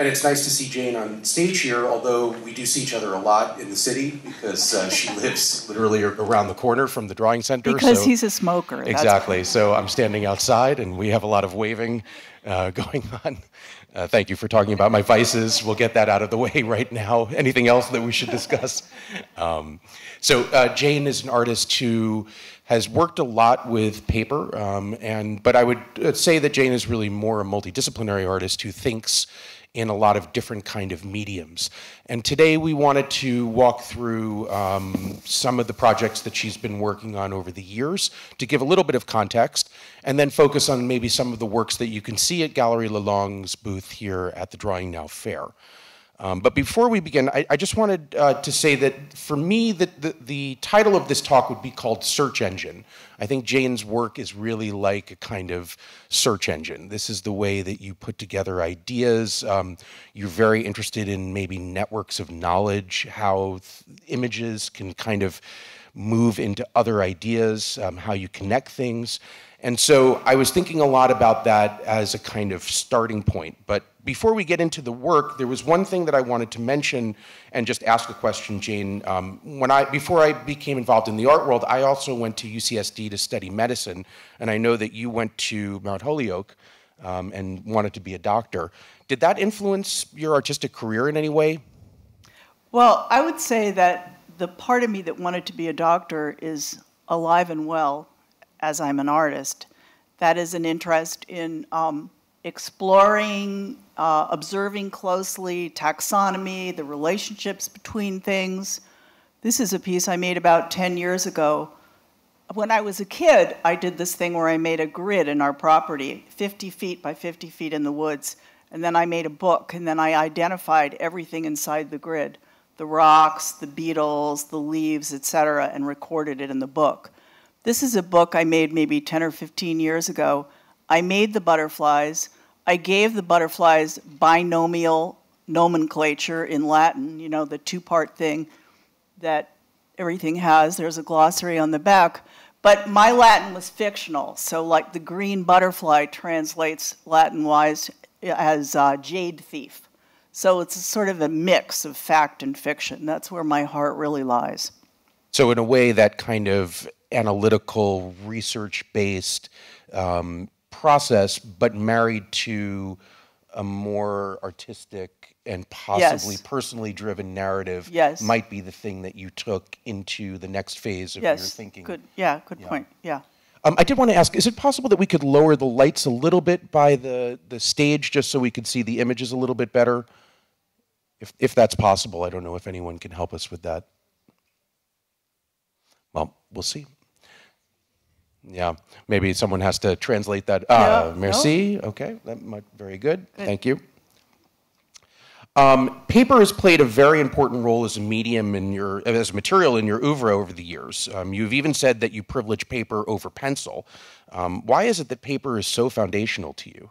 And it's nice to see Jane on stage here, although we do see each other a lot in the city because uh, she lives literally around the corner from the drawing center. Because so he's a smoker. Exactly. So I'm standing outside and we have a lot of waving uh, going on. Uh, thank you for talking about my vices. We'll get that out of the way right now. Anything else that we should discuss? Um, so uh, Jane is an artist who has worked a lot with paper, um, and but I would uh, say that Jane is really more a multidisciplinary artist who thinks in a lot of different kind of mediums. And today we wanted to walk through um, some of the projects that she's been working on over the years to give a little bit of context, and then focus on maybe some of the works that you can see at Gallery Lelong's booth here at the Drawing Now Fair. Um, but before we begin, I, I just wanted uh, to say that for me, the, the, the, title of this talk would be called Search Engine. I think Jane's work is really like a kind of search engine. This is the way that you put together ideas. Um, you're very interested in maybe networks of knowledge, how images can kind of move into other ideas, um, how you connect things. And so I was thinking a lot about that as a kind of starting point. But before we get into the work, there was one thing that I wanted to mention and just ask a question, Jane. Um, when I, before I became involved in the art world, I also went to UCSD to study medicine, and I know that you went to Mount Holyoke um, and wanted to be a doctor. Did that influence your artistic career in any way? Well, I would say that the part of me that wanted to be a doctor is alive and well as I'm an artist. That is an interest in um, exploring, uh, observing closely taxonomy, the relationships between things. This is a piece I made about 10 years ago. When I was a kid, I did this thing where I made a grid in our property, 50 feet by 50 feet in the woods. And then I made a book, and then I identified everything inside the grid the rocks, the beetles, the leaves, etc., and recorded it in the book. This is a book I made maybe 10 or 15 years ago. I made the butterflies. I gave the butterflies binomial nomenclature in Latin, you know, the two part thing that everything has. There's a glossary on the back. But my Latin was fictional. So, like the green butterfly translates Latin wise as uh, jade thief. So, it's sort of a mix of fact and fiction. That's where my heart really lies. So, in a way, that kind of analytical, research based um, process, but married to a more artistic and possibly yes. personally driven narrative yes. might be the thing that you took into the next phase of yes. your thinking. Good. Yeah, good yeah. point. Yeah. Um, I did want to ask, is it possible that we could lower the lights a little bit by the, the stage just so we could see the images a little bit better? If, if that's possible, I don't know if anyone can help us with that. Well, we'll see. Yeah, maybe someone has to translate that. Uh, no, merci. No. Okay, that might, very good. good. Thank you. Um, paper has played a very important role as a medium in your, as a material in your oeuvre over the years. Um, you've even said that you privilege paper over pencil. Um, why is it that paper is so foundational to you?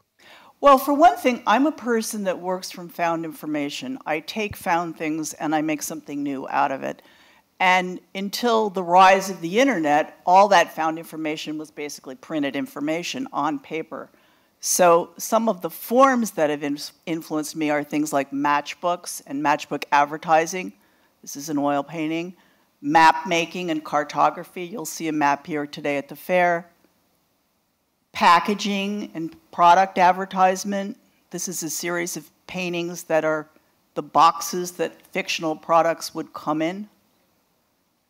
Well, for one thing, I'm a person that works from found information. I take found things and I make something new out of it. And until the rise of the internet, all that found information was basically printed information on paper. So some of the forms that have influenced me are things like matchbooks and matchbook advertising. This is an oil painting. Map making and cartography. You'll see a map here today at the fair. Packaging and product advertisement. This is a series of paintings that are the boxes that fictional products would come in.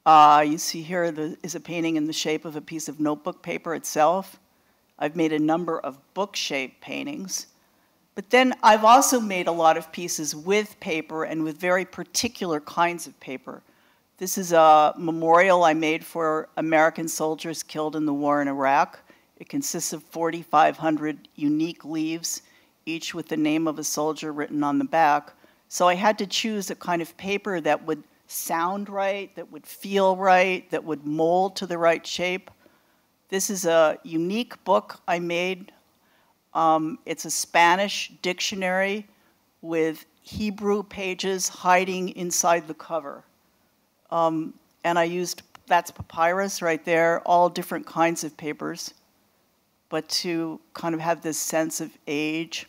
Uh, you see here the, is a painting in the shape of a piece of notebook paper itself. I've made a number of book-shaped paintings. But then I've also made a lot of pieces with paper and with very particular kinds of paper. This is a memorial I made for American soldiers killed in the war in Iraq. It consists of 4,500 unique leaves, each with the name of a soldier written on the back. So I had to choose a kind of paper that would sound right, that would feel right, that would mold to the right shape. This is a unique book I made. Um, it's a Spanish dictionary with Hebrew pages hiding inside the cover. Um, and I used, that's papyrus right there, all different kinds of papers, but to kind of have this sense of age.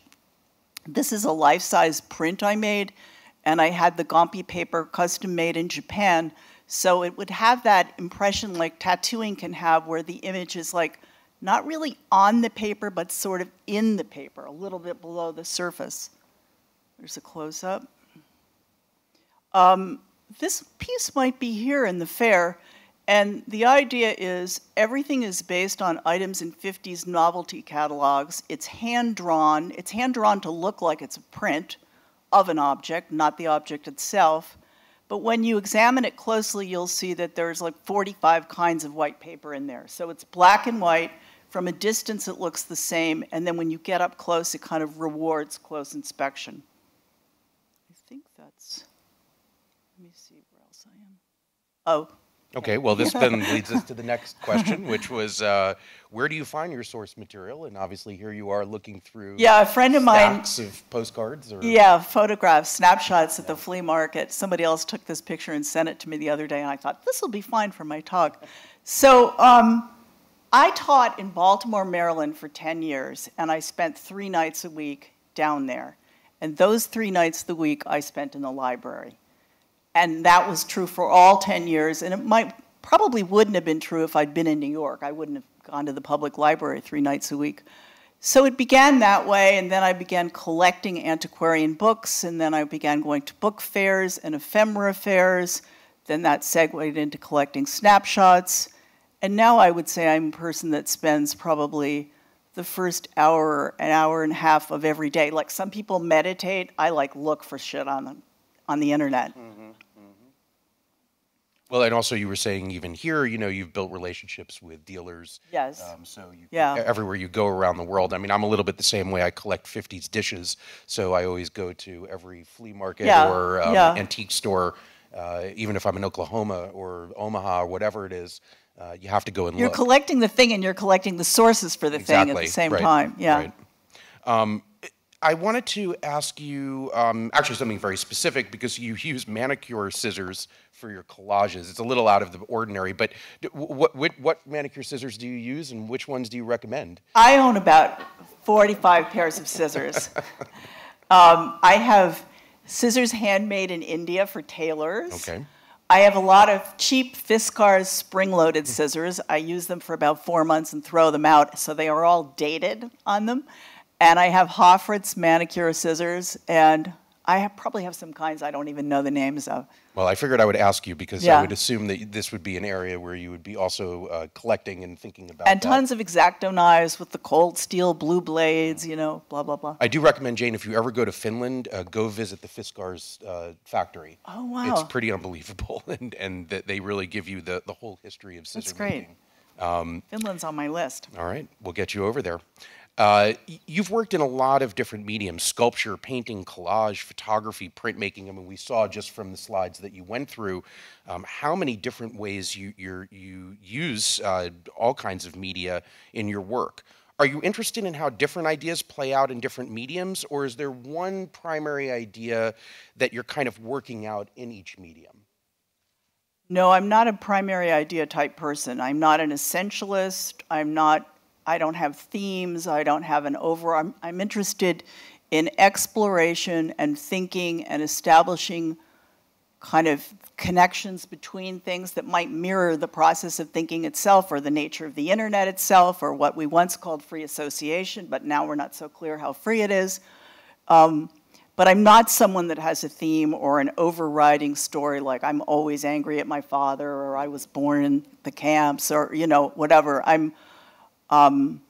This is a life-size print I made, and I had the Gampi paper custom made in Japan, so it would have that impression like tattooing can have where the image is like not really on the paper, but sort of in the paper, a little bit below the surface. There's a close-up. Um, this piece might be here in the fair, and the idea is everything is based on items in 50s novelty catalogs. It's hand-drawn. It's hand-drawn to look like it's a print of an object, not the object itself. But when you examine it closely, you'll see that there's like 45 kinds of white paper in there. So it's black and white, from a distance, it looks the same, and then when you get up close, it kind of rewards close inspection. I think that's, let me see where else I am. Oh. Okay, well, this then leads us to the next question, which was uh, where do you find your source material? And obviously, here you are looking through yeah, a friend of mine of postcards. Or... Yeah, photographs, snapshots at the flea market. Somebody else took this picture and sent it to me the other day, and I thought this will be fine for my talk. So. Um, I taught in Baltimore, Maryland for 10 years, and I spent three nights a week down there. And those three nights of the week I spent in the library. And that was true for all 10 years, and it might probably wouldn't have been true if I'd been in New York. I wouldn't have gone to the public library three nights a week. So it began that way, and then I began collecting antiquarian books, and then I began going to book fairs and ephemera fairs. Then that segued into collecting snapshots. And now I would say I'm a person that spends probably the first hour, an hour and a half of every day. Like some people meditate, I like look for shit on on the internet. Mm-hmm, mm-hmm. Well, and also you were saying even here, you know, you've built relationships with dealers. Yes. Um, so you, yeah. everywhere you go around the world. I mean, I'm a little bit the same way. I collect 50s dishes, so I always go to every flea market yeah. or um, yeah. antique store, uh, even if I'm in Oklahoma or Omaha or whatever it is. Uh, you have to go and look. you're look. collecting the thing and you're collecting the sources for the exactly. thing at the same right. time. Yeah. Right. Um, I wanted to ask you um, actually something very specific because you use manicure scissors for your collages. It's a little out of the ordinary, but what, what, what manicure scissors do you use and which ones do you recommend? I own about 45 pairs of scissors. um, I have scissors handmade in India for tailors. Okay. I have a lot of cheap Fiskars spring-loaded scissors. I use them for about four months and throw them out, so they are all dated on them. And I have Hoffritz manicure scissors, and I have, probably have some kinds I don't even know the names of. Well, I figured I would ask you because yeah. I would assume that this would be an area where you would be also uh, collecting and thinking about. And that. tons of X-Acto knives with the cold steel blue blades, you know, blah blah blah. I do recommend Jane if you ever go to Finland, uh, go visit the Fiskars uh, factory. Oh wow! It's pretty unbelievable, and and that they really give you the the whole history of scissor That's great. making. Um, Finland's on my list. All right, we'll get you over there. Uh, you've worked in a lot of different mediums sculpture, painting, collage, photography, printmaking. I mean, we saw just from the slides that you went through um, how many different ways you, you use uh, all kinds of media in your work. Are you interested in how different ideas play out in different mediums, or is there one primary idea that you're kind of working out in each medium? No, I'm not a primary idea type person. I'm not an essentialist. I'm not I don't have themes, I don't have an over, I'm, I'm interested in exploration and thinking and establishing kind of connections between things that might mirror the process of thinking itself or the nature of the internet itself or what we once called free association, but now we're not so clear how free it is. Um, but I'm not someone that has a theme or an overriding story like I'm always angry at my father or I was born in the camps or, you know, whatever. I'm, um,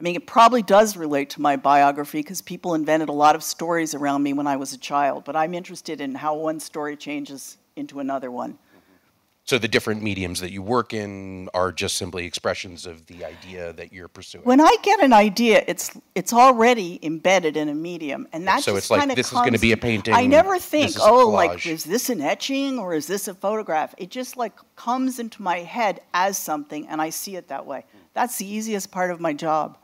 I mean, it probably does relate to my biography because people invented a lot of stories around me when I was a child, but I'm interested in how one story changes into another one. So the different mediums that you work in are just simply expressions of the idea that you're pursuing. When I get an idea, it's it's already embedded in a medium, and that so it's like this comes, is going to be a painting. I never think, oh, like is this an etching or is this a photograph? It just like comes into my head as something, and I see it that way. That's the easiest part of my job.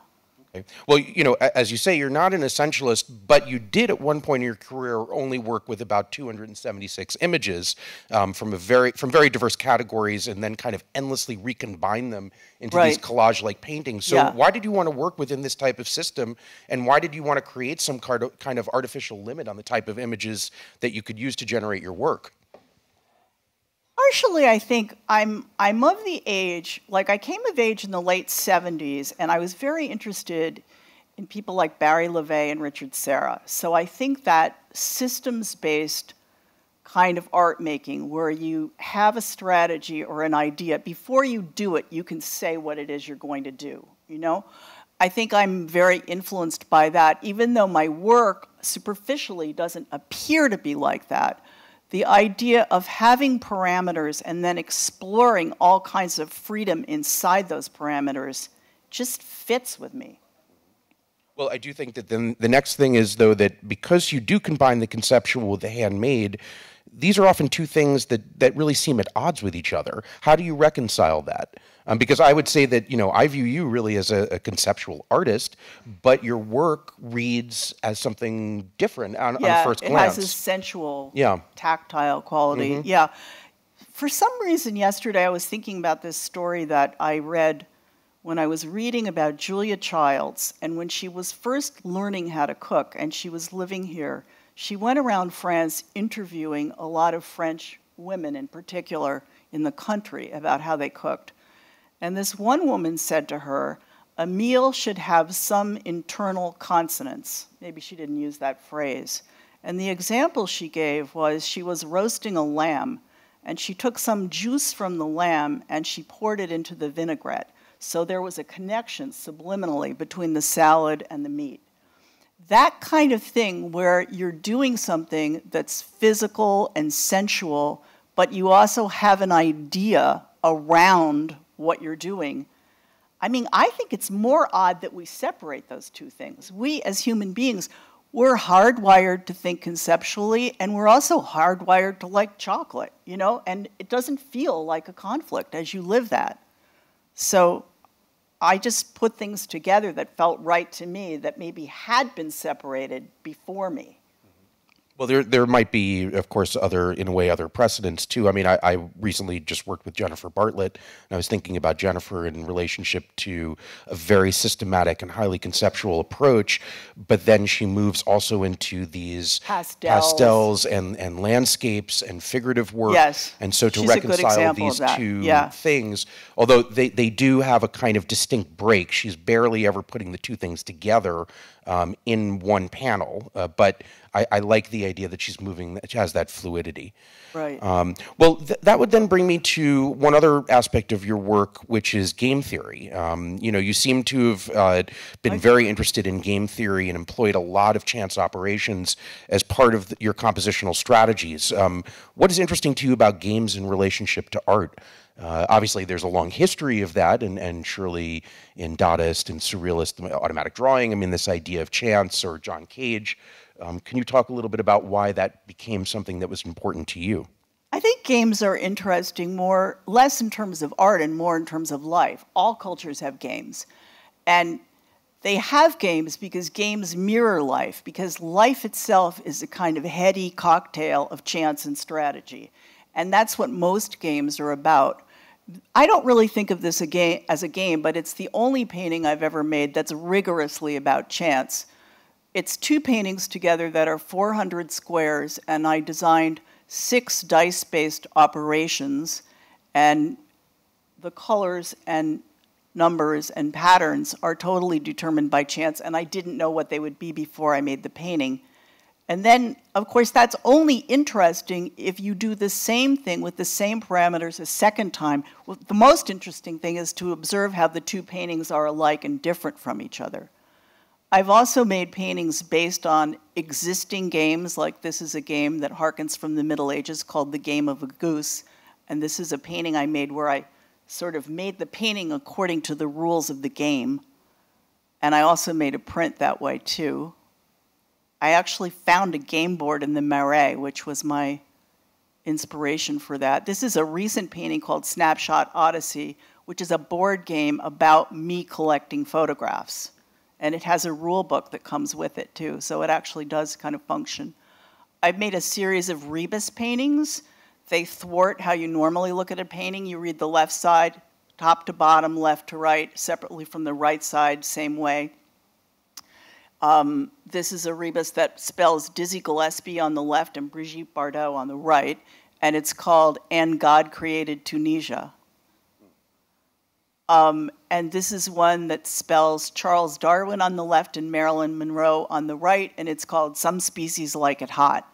Well, you know, as you say, you're not an essentialist, but you did at one point in your career only work with about 276 images um, from a very from very diverse categories, and then kind of endlessly recombine them into Right. these collage-like paintings. So, Yeah. why did you want to work within this type of system, and why did you want to create some kind of artificial limit on the type of images that you could use to generate your work? Partially, I think I'm I'm of the age like I came of age in the late '70s, and I was very interested in people like Barry Le Va and Richard Serra. So I think that systems-based kind of art making, where you have a strategy or an idea before you do it, you can say what it is you're going to do. You know, I think I'm very influenced by that, even though my work superficially doesn't appear to be like that the idea of having parameters and then exploring all kinds of freedom inside those parameters just fits with me. Well, I do think that then the next thing is though that because you do combine the conceptual with the handmade, these are often two things that that really seem at odds with each other. How do you reconcile that? Um, because I would say that you know I view you really as a, a conceptual artist, but your work reads as something different on, yeah, on first it has a sensual, Yeah. Mm-hmm. tactile quality. Yeah. For some reason, yesterday I was thinking about this story that I read when I was reading about Julia Childs, and when she was first learning how to cook, and she was living here, she went around France interviewing a lot of French women in particular in the country about how they cooked. And this one woman said to her, a meal should have some internal consonance. Maybe she didn't use that phrase. And the example she gave was she was roasting a lamb, and she took some juice from the lamb and she poured it into the vinaigrette. So there was a connection subliminally between the salad and the meat. That kind of thing where you're doing something that's physical and sensual, but you also have an idea around what you're doing. I mean, I think it's more odd that we separate those two things. We, as human beings, we're hardwired to think conceptually, and we're also hardwired to like chocolate, you know, and it doesn't feel like a conflict as you live that. So I just put things together that felt right to me that maybe had been separated before me. Well, there there might be, of course, other in a way other precedents too. I mean, I, I recently just worked with Jennifer Bartlett, and I was thinking about Jennifer in relationship to a very systematic and highly conceptual approach, but then she moves also into these Pastels. pastels and and landscapes and figurative work. Yes. and so to She's reconcile these two Yeah. things, although they, they do have a kind of distinct break, she's barely ever putting the two things together um, in one panel. Uh, but I, I like the idea that she's moving, that she has that fluidity. Right. Um, well, th- that would then bring me to one other aspect of your work, which is game theory. Um, you know, you seem to have uh, been very interested in game theory and employed a lot of chance operations as part of th- your compositional strategies. Um, what is interesting to you about games in relationship to art? Uh, obviously, there's a long history of that, and, and surely in Dadaist and Surrealist automatic drawing, I mean, this idea of chance or John Cage. Um, can you talk a little bit about why that became something that was important to you? I think games are interesting more, less in terms of art and more in terms of life. All cultures have games. And they have games because games mirror life, because life itself is a kind of heady cocktail of chance and strategy. And that's what most games are about. I don't really think of this as a game, but it's the only painting I've ever made that's rigorously about chance. It's two paintings together that are 400 squares, and I designed six dice based operations, and the colors and numbers and patterns are totally determined by chance, and I didn't know what they would be before I made the painting. And then, of course, that's only interesting if you do the same thing with the same parameters a second time. Well, the most interesting thing is to observe how the two paintings are alike and different from each other. I've also made paintings based on existing games, like this is a game that harkens from the Middle Ages called The Game of a Goose. And this is a painting I made where I sort of made the painting according to the rules of the game. And I also made a print that way too. I actually found a game board in the Marais, which was my inspiration for that. This is a recent painting called Snapshot Odyssey, which is a board game about me collecting photographs. And it has a rule book that comes with it too, so it actually does kind of function. I've made a series of rebus paintings. They thwart how you normally look at a painting. You read the left side, top to bottom, left to right, separately from the right side, same way. Um, this is a rebus that spells Dizzy Gillespie on the left and Brigitte Bardot on the right, and it's called And God Created Tunisia. Um, and this is one that spells Charles Darwin on the left and Marilyn Monroe on the right, and it's called Some Species Like It Hot.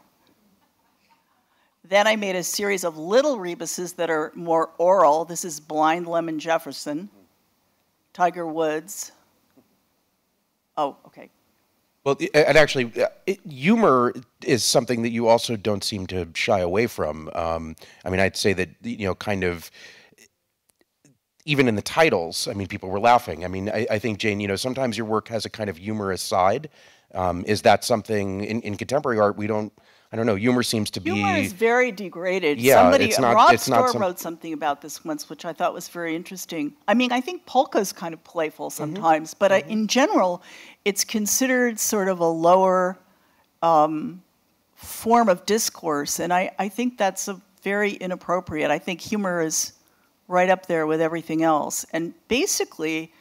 Then I made a series of little rebuses that are more oral. This is Blind Lemon Jefferson, Tiger Woods. Oh, okay. Well, and actually, uh, humor is something that you also don't seem to shy away from. Um, I mean, I'd say that you know, kind of, even in the titles. I mean, people were laughing. I mean, I, I think Jane, you know, sometimes your work has a kind of humorous side. Um, is that something in, in contemporary art we don't? I don't know. Humor seems to be. Humor is very degraded. Yeah, Somebody, it's not- Rob it's not Storr some- wrote something about this once, which I thought was very interesting. I mean, I think Polke is kind of playful Mm-hmm. sometimes, but I, in general, it's considered sort of a lower um, form of discourse, and I, I think that's a very inappropriate. I think humor is right up there with everything else, and basically.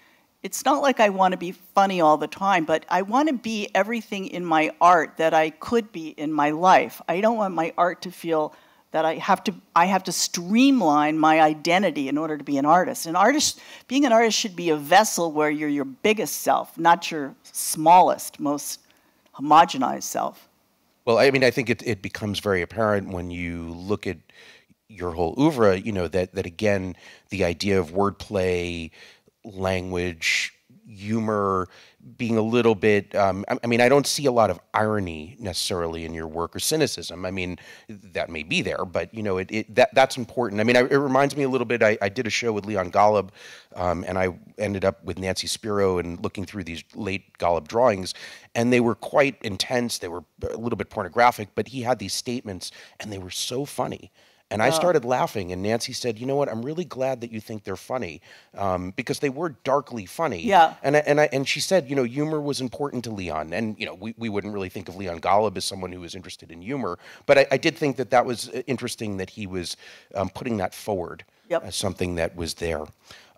It's not like I want to be funny all the time, but I want to be everything in my art that I could be in my life. I don't want my art to feel that I have to I have to streamline my identity in order to be an artist. An artist being an artist should be a vessel where you're your biggest self, not your smallest, most homogenized self. Well, I mean, I think it, it becomes very apparent when you look at your whole oeuvre, you know, that, that again, the idea of wordplay, language, humor, being a little bit, um, I, I mean, I don't see a lot of irony necessarily in your work or cynicism. I mean, that may be there, but, you know, it, it that that's important. I mean, I, it reminds me a little bit, I, I did a show with Leon Golub, um, and I ended up with Nancy Spero and looking through these late Golub drawings, and they were quite intense. They were a little bit pornographic, but he had these statements, and they were so funny. And I started laughing, and Nancy said, "You know what? I'm really glad that you think they're funny, um, because they were darkly funny." Yeah. And I, and I, and she said, you know, humor was important to Leon, and you know, we, we wouldn't really think of Leon Golub as someone who was interested in humor, but I, I did think that that was uh, interesting that he was um, putting that forward Yep. as something that was there.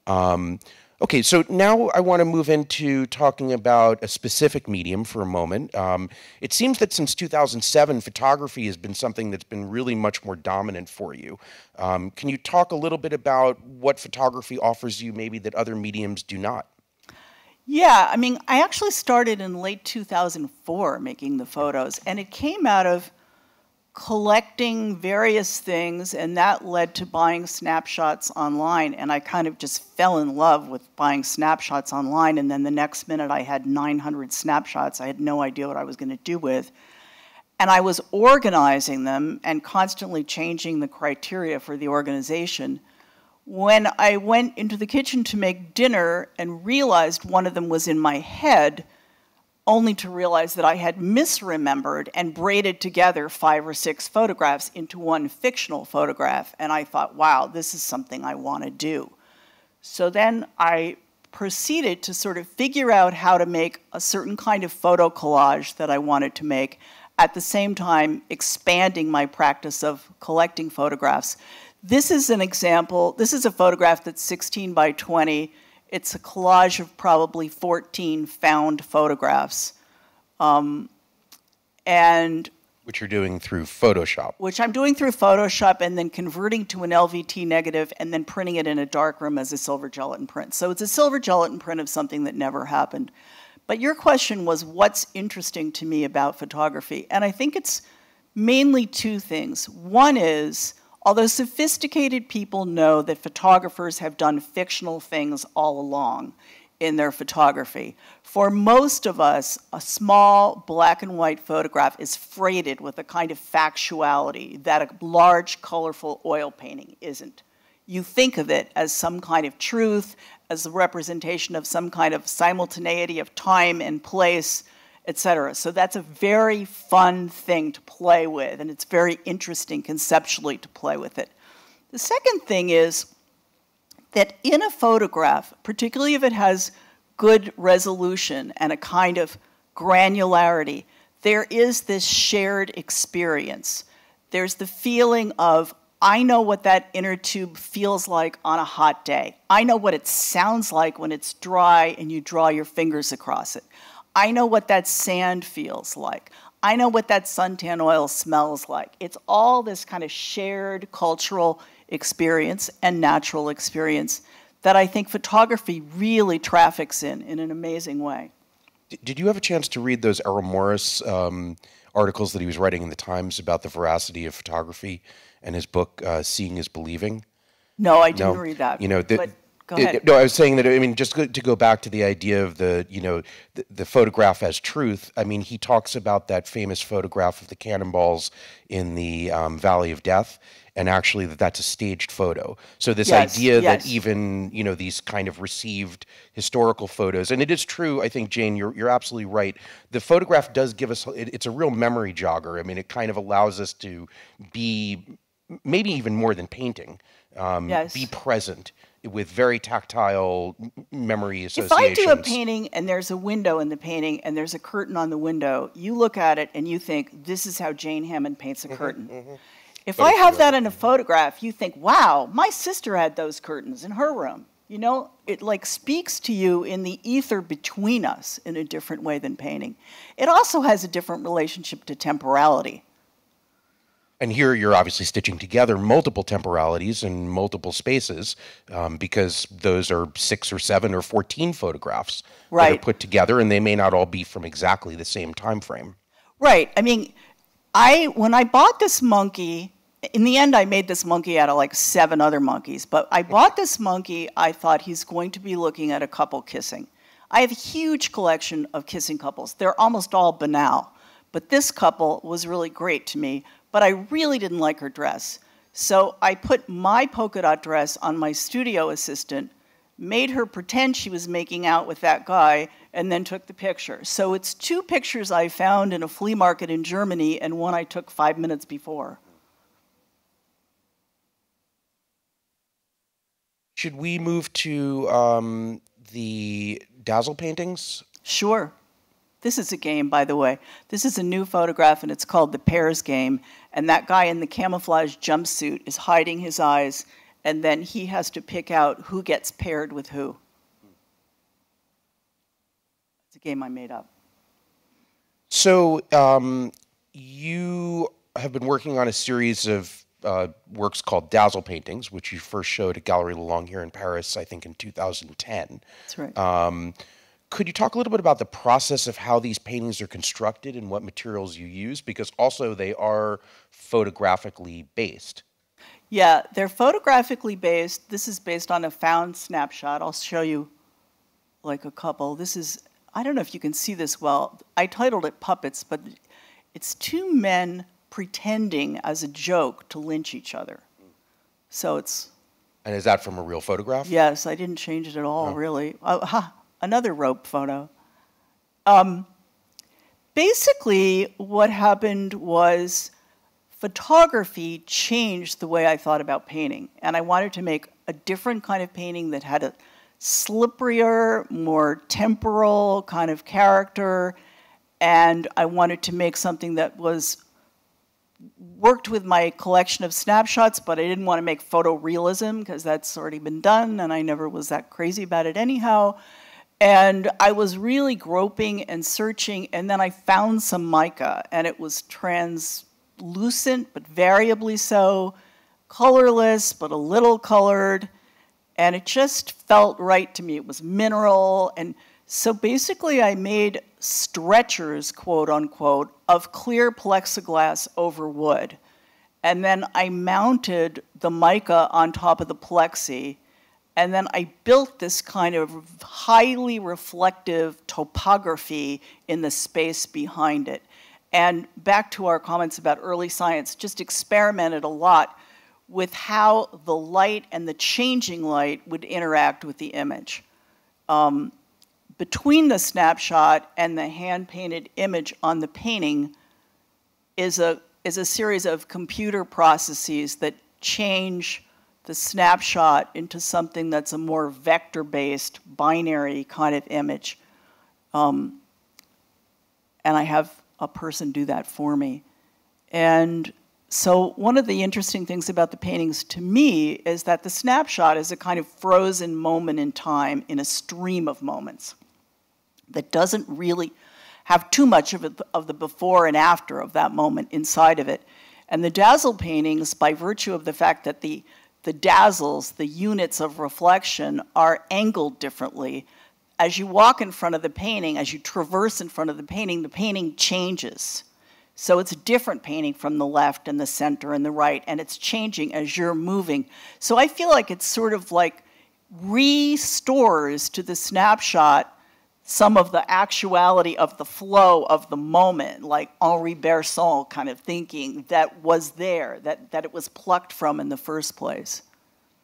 Um, okay, so now I want to move into talking about a specific medium for a moment. Um, it seems that since 2007, photography has been something that's been really much more dominant for you. Um, can you talk a little bit about what photography offers you, maybe that other mediums do not? Yeah, I mean, I actually started in late 2004 making the photos, and it came out of collecting various things, and that led to buying snapshots online. And I kind of just fell in love with buying snapshots online, and then the next minute I had 900 snapshots I had no idea what I was going to do with. And I was organizing them and constantly changing the criteria for the organization when I went into the kitchen to make dinner and realized one of them was in my head, only to realize that I had misremembered and braided together five or six photographs into one fictional photograph. And I thought, wow, this is something I want to do. So then I proceeded to sort of figure out how to make a certain kind of photo collage that I wanted to make, at the same time expanding my practice of collecting photographs. This is an example, this is a photograph that's 16 by 20. It's a collage of probably 14 found photographs. Um, and Which you're doing through Photoshop. which I'm doing through Photoshop and then converting to an LVT negative and then printing it in a darkroom as a silver gelatin print. So it's a silver gelatin print of something that never happened. But your question was what's interesting to me about photography? And I think it's mainly two things. One is, although sophisticated people know that photographers have done fictional things all along in their photography, for most of us, a small black and white photograph is freighted with a kind of factuality that a large, colorful oil painting isn't. You think of it as some kind of truth, as a representation of some kind of simultaneity of time and place, etc. So that's a very fun thing to play with, and it's very interesting conceptually to play with it. The second thing is that in a photograph, particularly if it has good resolution and a kind of granularity, there is this shared experience. There's the feeling of, I know what that inner tube feels like on a hot day. I know what it sounds like when it's dry and you draw your fingers across it. I know what that sand feels like. I know what that suntan oil smells like. It's all this kind of shared cultural experience and natural experience that I think photography really traffics in in an amazing way. Did you have a chance to read those Errol Morris um, articles that he was writing in the Times about the veracity of photography and his book uh, "Seeing Is Believing"? No, I didn't no, read that. You know, the, Go ahead. It, no, I was saying that. I mean, just to go back to the idea of the, you know, the, the, photograph as truth. I mean, he talks about that famous photograph of the cannonballs in the um, Valley of Death, and actually that that's a staged photo. So this yes, idea yes. that even you know these kind of received historical photos, and it is true. I think Jane, you're you're absolutely right. The photograph does give us. It, it's a real memory jogger. I mean, it kind of allows us to be maybe even more than painting. Um, yes. Be present with very tactile memory associations. If I do a painting and there's a window in the painting and there's a curtain on the window, you look at it and you think, this is how Jane Hammond paints a mm-hmm, curtain. Mm-hmm. If but I have that in a photograph, you think, wow, my sister had those curtains in her room. You know, it like speaks to you in the ether between us in a different way than painting. It also has a different relationship to temporality. And here you're obviously stitching together multiple temporalities and multiple spaces um, because those are six or seven or 14 photographs right. that are put together and they may not all be from exactly the same time frame. Right. I mean, I when I bought this monkey, in the end I made this monkey out of like seven other monkeys, but I bought this monkey, I thought he's going to be looking at a couple kissing. I have a huge collection of kissing couples. They're almost all banal, but this couple was really great to me but I really didn't like her dress. So I put my polka dot dress on my studio assistant, made her pretend she was making out with that guy, and then took the picture. So it's two pictures I found in a flea market in Germany and one I took five minutes before. Should we move to um, the Dazzle paintings? Sure. This is a game, by the way. This is a new photograph, and it's called the Pairs Game. And that guy in the camouflage jumpsuit is hiding his eyes, and then he has to pick out who gets paired with who. It's a game I made up. So, um, you have been working on a series of uh, works called Dazzle Paintings, which you first showed at Gallery Lelong here in Paris, I think in 2010. That's right. Um, could you talk a little bit about the process of how these paintings are constructed and what materials you use? Because also they are photographically based. Yeah, they're photographically based. This is based on a found snapshot. I'll show you like a couple. This is, I don't know if you can see this well. I titled it Puppets, but it's two men pretending as a joke to lynch each other. So it's. And is that from a real photograph? Yes, I didn't change it at all, oh. really. Uh, ha, another rope photo. Um, basically, what happened was photography changed the way I thought about painting. And I wanted to make a different kind of painting that had a slipperier, more temporal kind of character. And I wanted to make something that was worked with my collection of snapshots, but I didn't want to make photorealism because that's already been done and I never was that crazy about it anyhow. And I was really groping and searching, and then I found some mica, and it was translucent, but variably so, colorless, but a little colored, and it just felt right to me. It was mineral, and so basically I made stretchers, quote unquote, of clear plexiglass over wood. And then I mounted the mica on top of the plexi and then I built this kind of highly reflective topography in the space behind it. And back to our comments about early science, just experimented a lot with how the light and the changing light would interact with the image. Um, between the snapshot and the hand painted image on the painting is a, is a series of computer processes that change the snapshot into something that's a more vector-based, binary kind of image. Um, and I have a person do that for me. And so one of the interesting things about the paintings to me is that the snapshot is a kind of frozen moment in time in a stream of moments that doesn't really have too much of, it, of the before and after of that moment inside of it. And the dazzle paintings, by virtue of the fact that the, the dazzles, the units of reflection, are angled differently, as you walk in front of the painting, as you traverse in front of the painting, the painting changes. So it's a different painting from the left and the center and the right, and it's changing as you're moving. So I feel like it's sort of like restores to the snapshot some of the actuality of the flow of the moment, like Henri Bergson kind of thinking that was there, that, that it was plucked from in the first place.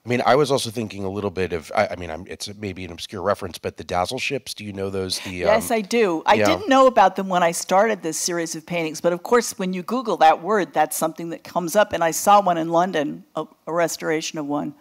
I mean, I was also thinking a little bit of. I, I mean, I'm, it's maybe an obscure reference, but the dazzle ships. Do you know those? The yes, um, I do. I yeah. didn't know about them when I started this series of paintings, but of course, when you Google that word, that's something that comes up. And I saw one in London, a, a restoration of one.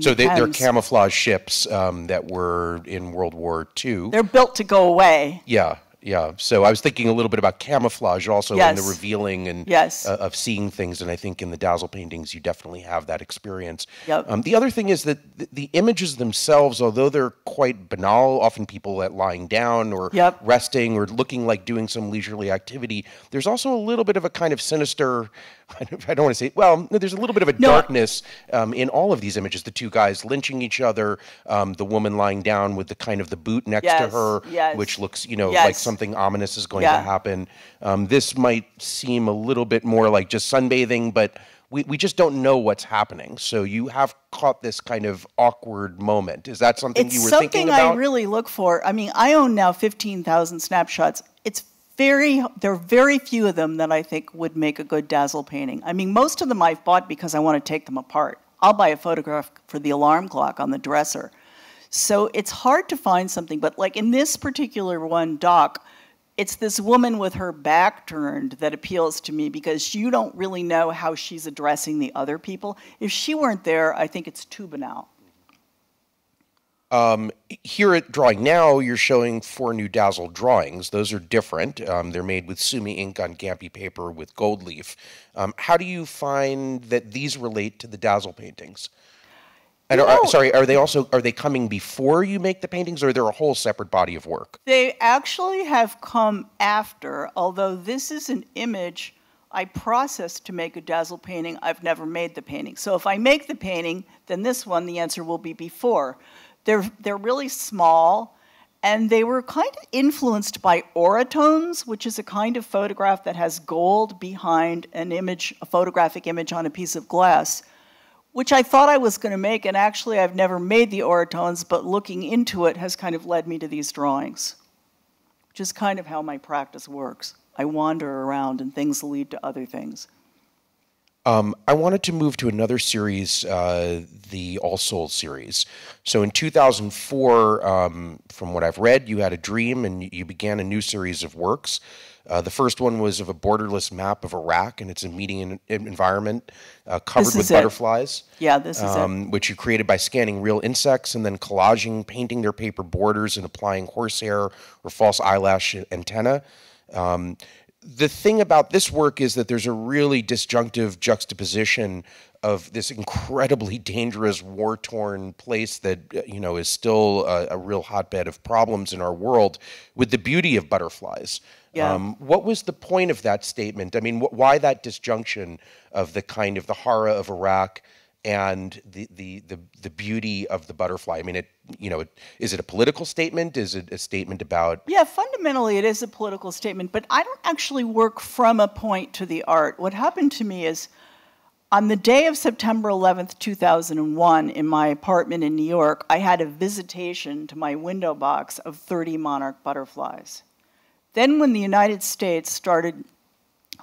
So the they, are camouflage ships um, that were in World War II. They're built to go away. Yeah, yeah. So I was thinking a little bit about camouflage also yes. in the revealing and yes. uh, of seeing things, and I think in the dazzle paintings you definitely have that experience. Yep. Um, the other thing is that the, the, images themselves, although they're quite banal, often people at lying down or yep. resting or looking like doing some leisurely activity, there's also a little bit of a kind of sinister I don't want to say, well, there's a little bit of a no. darkness um, in all of these images. The two guys lynching each other, um, the woman lying down with the kind of the boot next yes, to her, yes. which looks, you know, yes. like something ominous is going yeah. to happen. Um, this might seem a little bit more like just sunbathing, but we, we just don't know what's happening. So you have caught this kind of awkward moment. Is that something it's you were something thinking about? I really look for. I mean, I own now 15,000 snapshots. It's very there are very few of them that I think would make a good dazzle painting. I mean, most of them I've bought because I want to take them apart. I'll buy a photograph for the alarm clock on the dresser. So it's hard to find something, but like in this particular one, Doc, it's this woman with her back turned that appeals to me because you don't really know how she's addressing the other people. If she weren't there, I think it's too banal. Um, here at Drawing Now, you're showing four new Dazzle drawings. Those are different. Um, they're made with Sumi ink on Gampi paper with gold leaf. Um, how do you find that these relate to the Dazzle paintings? And are, sorry, are they also are they coming before you make the paintings, or they're a whole separate body of work? They actually have come after. Although this is an image I processed to make a dazzle painting, I've never made the painting. So if I make the painting, then this one, the answer will be before. They're, they're really small, and they were kind of influenced by Orotones, which is a kind of photograph that has gold behind an image, a photographic image on a piece of glass, which I thought I was going to make, and actually I've never made the Orotones, but looking into it has kind of led me to these drawings, which is kind of how my practice works. I wander around and things lead to other things. Um, I wanted to move to another series, uh, the All Souls series. So in 2004, um, from what I've read, you had a dream and you began a new series of works. Uh, the first one was of a borderless map of Iraq and its immediate environment uh, covered with it. butterflies. Yeah, this is um, it. Which you created by scanning real insects and then collaging, painting their paper borders, and applying horsehair or false eyelash antenna. Um, the thing about this work is that there's a really disjunctive juxtaposition of this incredibly dangerous war-torn place that uh, you know is still a, a, real hotbed of problems in our world with the beauty of butterflies. Yeah. Um, what was the point of that statement? I mean, wh- why that disjunction of the kind of the horror of Iraq and the, the, the, the beauty of the butterfly. I mean, it, you know, it, is it a political statement? Is it a statement about? Yeah, fundamentally it is a political statement, but I don't actually work from a point to the art. What happened to me is on the day of September 11th, 2001, in my apartment in New York, I had a visitation to my window box of 30 monarch butterflies. Then, when the United States started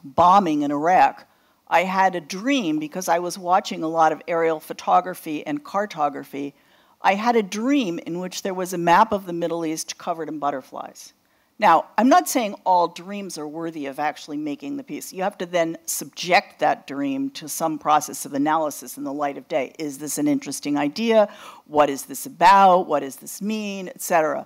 bombing in Iraq, I had a dream because I was watching a lot of aerial photography and cartography. I had a dream in which there was a map of the Middle East covered in butterflies. Now, I'm not saying all dreams are worthy of actually making the piece. You have to then subject that dream to some process of analysis in the light of day. Is this an interesting idea? What is this about? What does this mean? Etc.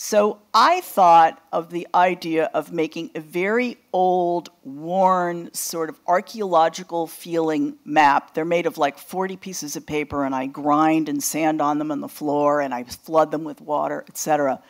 So I thought of the idea of making a very old, worn, sort of archaeological feeling map. They're made of like 40 pieces of paper, and I grind and sand on them on the floor, and I flood them with water, etc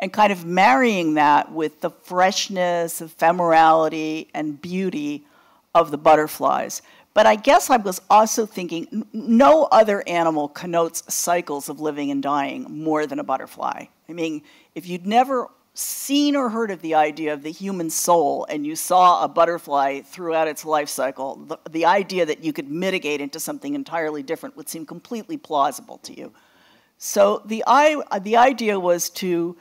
and kind of marrying that with the freshness, ephemerality, and beauty of the butterflies. But I guess I was also thinking no other animal connotes cycles of living and dying more than a butterfly. I mean, if you'd never seen or heard of the idea of the human soul and you saw a butterfly throughout its life cycle, the, the idea that you could mitigate into something entirely different would seem completely plausible to you. So the, I, the idea was to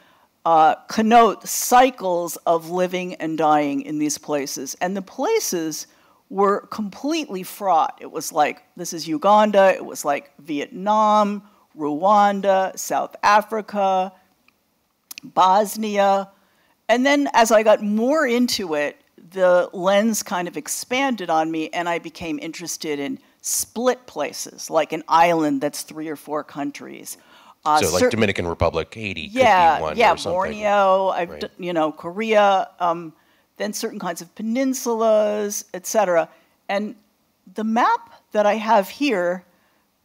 uh, connote cycles of living and dying in these places. And the places were completely fraught. It was like, this is Uganda, it was like Vietnam, Rwanda, South Africa, Bosnia. And then as I got more into it, the lens kind of expanded on me, and I became interested in split places, like an island that's three or four countries, uh, so like Dominican Republic, Haiti, yeah, yeah, Borneo, I've right. you know Korea, um, then certain kinds of peninsulas, etc. And the map that I have here,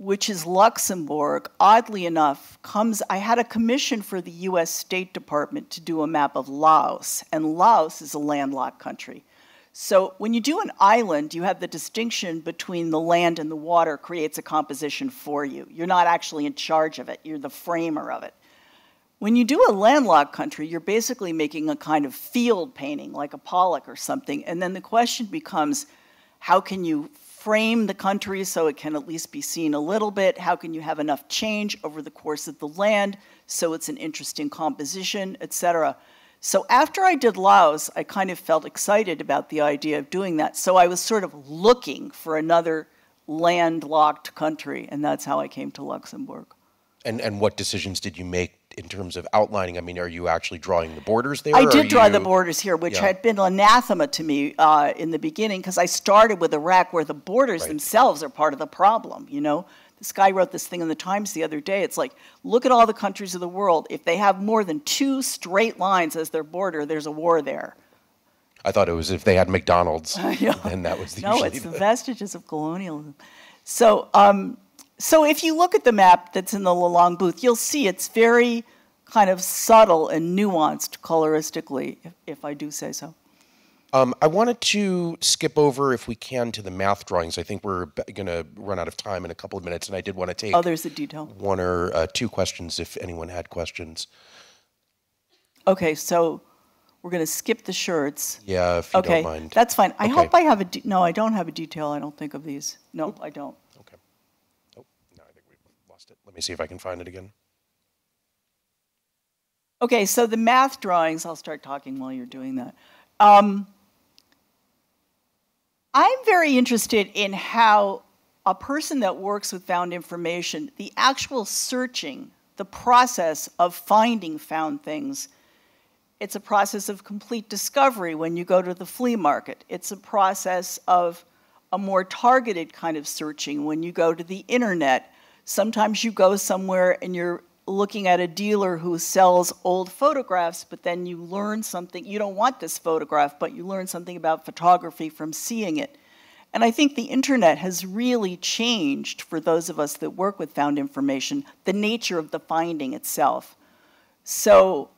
which is Luxembourg, oddly enough, comes. I had a commission for the U.S. State Department to do a map of Laos, and Laos is a landlocked country. So when you do an island, you have the distinction between the land and the water creates a composition for you. You're not actually in charge of it, you're the framer of it. When you do a landlocked country, you're basically making a kind of field painting, like a Pollock or something. And then the question becomes how can you frame the country so it can at least be seen a little bit? How can you have enough change over the course of the land so it's an interesting composition, etc.? So after I did Laos, I kind of felt excited about the idea of doing that. So I was sort of looking for another landlocked country, and that's how I came to Luxembourg. And and what decisions did you make in terms of outlining? I mean, are you actually drawing the borders there? I did draw you... the borders here, which yeah. had been anathema to me uh, in the beginning because I started with Iraq, where the borders right. themselves are part of the problem. You know, this guy wrote this thing in the Times the other day. It's like, look at all the countries of the world. If they have more than two straight lines as their border, there's a war there. I thought it was if they had McDonald's, yeah. and that was the no. It's the, the vestiges of colonialism. So, um, so if you look at the map that's in the Lelong booth, you'll see it's very kind of subtle and nuanced coloristically, if, if I do say so. Um, I wanted to skip over, if we can, to the math drawings. I think we're going to run out of time in a couple of minutes, and I did want to take oh, there's a detail. one or uh, two questions if anyone had questions. Okay, so we're going to skip the shirts. Yeah, if you okay, don't mind. that's fine. I okay. hope I have a no. I don't have a detail. I don't think of these. No, I don't. Okay. Oh, no, I think we lost it. Let me see if I can find it again. Okay, so the math drawings. I'll start talking while you're doing that. Um, I'm very interested in how a person that works with found information, the actual searching, the process of finding found things, it's a process of complete discovery when you go to the flea market. It's a process of a more targeted kind of searching when you go to the internet. Sometimes you go somewhere and you're looking at a dealer who sells old photographs, but then you learn something. You don't want this photograph, but you learn something about photography from seeing it. And I think the internet has really changed for those of us that work with found information the nature of the finding itself. So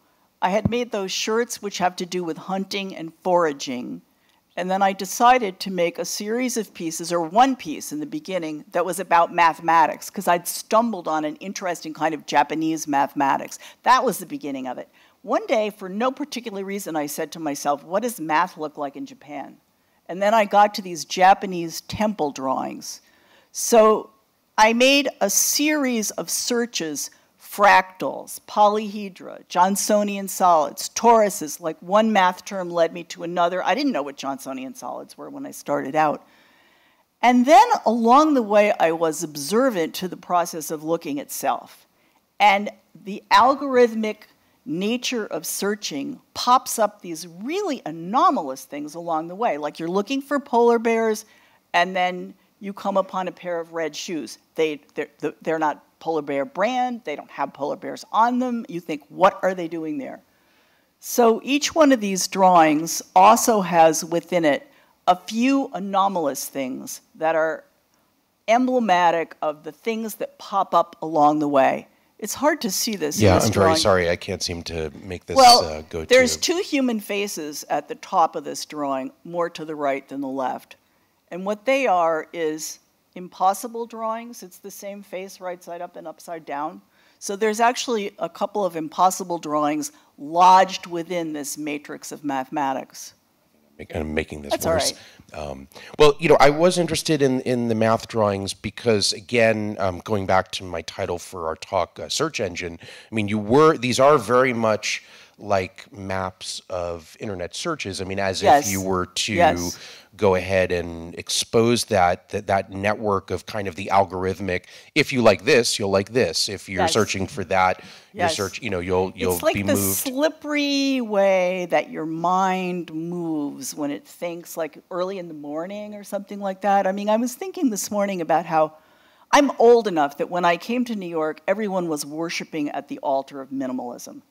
I had made those shirts which have to do with hunting and foraging. And then I decided to make a series of pieces, or one piece in the beginning, that was about mathematics, because I'd stumbled on an interesting kind of Japanese mathematics. That was the beginning of it. One day, for no particular reason, I said to myself, What does math look like in Japan? And then I got to these Japanese temple drawings. So I made a series of searches fractals, polyhedra, Johnsonian solids, toruses, like one math term led me to another. I didn't know what Johnsonian solids were when I started out. And then along the way, I was observant to the process of looking itself. And the algorithmic nature of searching pops up these really anomalous things along the way. Like you're looking for polar bears, and then you come upon a pair of red shoes. They, they're, they're not polar bear brand, they don't have polar bears on them. You think, what are they doing there? So each one of these drawings also has within it a few anomalous things that are emblematic of the things that pop up along the way. It's hard to see this. Yeah, this I'm drawing. very sorry. I can't seem to make this Well, uh, go there's to. two human faces at the top of this drawing, more to the right than the left. And what they are is impossible drawings. It's the same face right side up and upside down. So there's actually a couple of impossible drawings lodged within this matrix of mathematics. I'm making this That's worse. Um, well, you know, I was interested in, in the math drawings because, again, um, going back to my title for our talk, uh, search engine. I mean, you were these are very much like maps of internet searches. I mean, as Yes. if you were to Yes. go ahead and expose that, that that network of kind of the algorithmic. If you like this, you'll like this. If you're Yes. searching for that, your search, you know, you'll you'll it's like be the moved. slippery way that your mind moves when it thinks like early in the morning or something like that. I mean, I was thinking this morning about how I'm old enough that when I came to New York, everyone was worshiping at the altar of minimalism.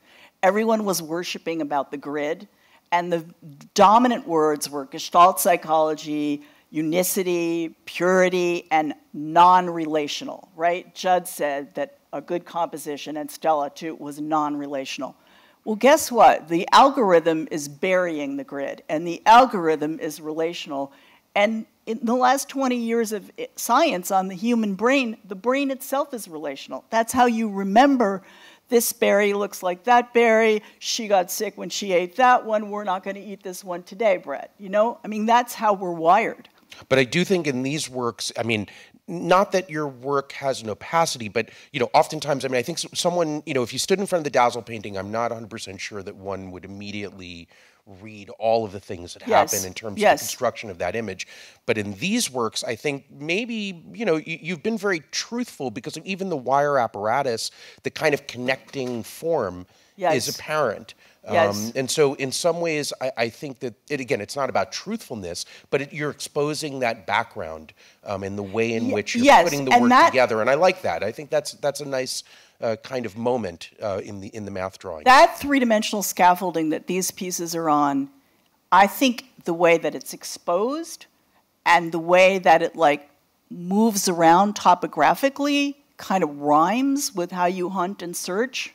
Everyone was worshiping about the grid, and the dominant words were Gestalt psychology, unicity, purity, and non relational, right? Judd said that a good composition, and Stella too, was non relational. Well, guess what? The algorithm is burying the grid, and the algorithm is relational. And in the last 20 years of science on the human brain, the brain itself is relational. That's how you remember this berry looks like that berry. She got sick when she ate that one. We're not going to eat this one today, Brett. You know, I mean, that's how we're wired. But I do think in these works, I mean, not that your work has an opacity, but you know, oftentimes, I mean, I think someone, you know, if you stood in front of the Dazzle painting, I'm not 100% sure that one would immediately read all of the things that Yes, happen in terms of the construction of that image. But in these works, I think maybe, you know, you, you've been very truthful because of even the wire apparatus, the kind of connecting form Yes. is apparent. Yes. and so, in some ways, I, I think that it again, it's not about truthfulness, but it, you're exposing that background um, and the way in which you're yes, putting the and work that- together, and I like that. I think that's that's a nice uh, kind of moment uh, in the in the math drawing. That three dimensional scaffolding that these pieces are on, I think the way that it's exposed and the way that it like moves around topographically kind of rhymes with how you hunt and search.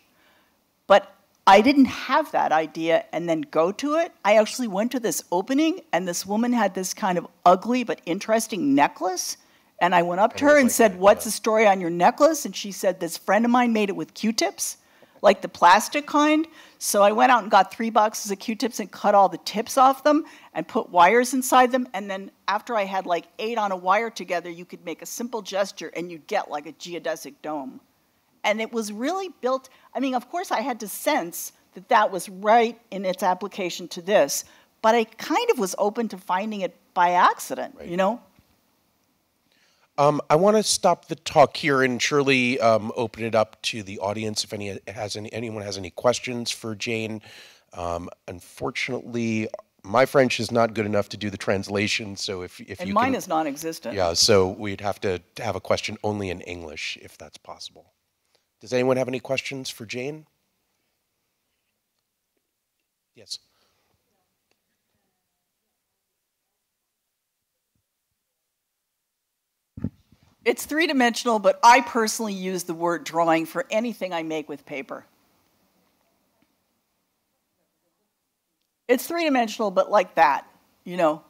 But I didn't have that idea and then go to it. I actually went to this opening, and this woman had this kind of ugly but interesting necklace. And I went up to her and like said, that, What's yeah. the story on your necklace? And she said, This friend of mine made it with Q tips, like the plastic kind. So I went out and got three boxes of Q tips and cut all the tips off them and put wires inside them. And then after I had like eight on a wire together, you could make a simple gesture and you'd get like a geodesic dome and it was really built i mean of course i had to sense that that was right in its application to this but i kind of was open to finding it by accident you know Um, I want to stop the talk here and surely um, open it up to the audience if any has any anyone has any questions for Jane. Um, unfortunately, my French is not good enough to do the translation, so if if and you mine can, is non-existent yeah, so we'd have to have a question only in English if that's possible. Does anyone have any questions for Jane? Yes. it's three-dimensional but i personally use the word drawing for anything i make with paper it's three-dimensional but like that you know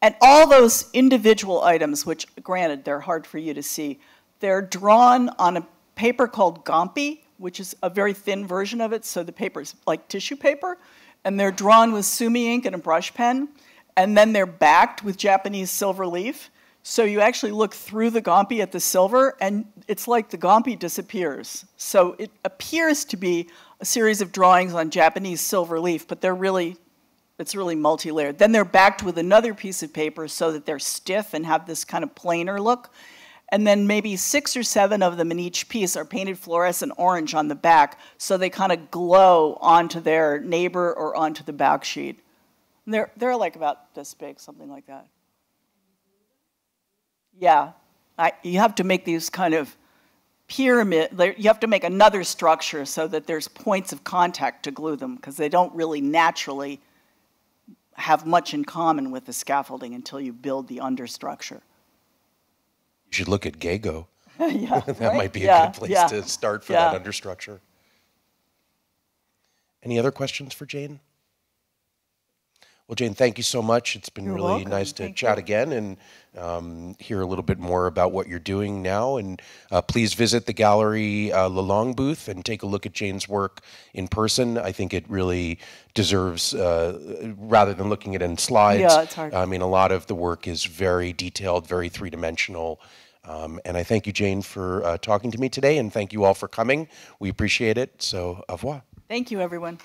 and all those individual items which granted they're hard for you to see they're drawn on a paper called Gampi, which is a very thin version of it, so the paper's like tissue paper, and they're drawn with sumi ink and a brush pen, and then they're backed with Japanese silver leaf. So you actually look through the Gampi at the silver, and it's like the Gampi disappears. So it appears to be a series of drawings on Japanese silver leaf, but they're really it's really multi-layered. Then they're backed with another piece of paper so that they're stiff and have this kind of planar look. And then maybe six or seven of them in each piece are painted fluorescent orange on the back, so they kind of glow onto their neighbor or onto the back sheet. And they're, they're like about this big, something like that. Yeah, I, you have to make these kind of pyramid, you have to make another structure so that there's points of contact to glue them because they don't really naturally have much in common with the scaffolding until you build the understructure. You should look at Gago. yeah, that right? might be a yeah, good place yeah, to start for that understructure. Any other questions for Jane? Well, Jane, thank you so much. It's been You're really welcome. nice to Thank chat you. again and um, hear a little bit more about what you're doing now. And uh, please visit the gallery uh, Lelong booth and take a look at Jane's work in person. I think it really deserves, uh, rather than looking at it in slides. Yeah, it's hard. I mean, a lot of the work is very detailed, very three dimensional. Um, and I thank you, Jane, for uh, talking to me today, and thank you all for coming. We appreciate it. So, au revoir. Thank you, everyone.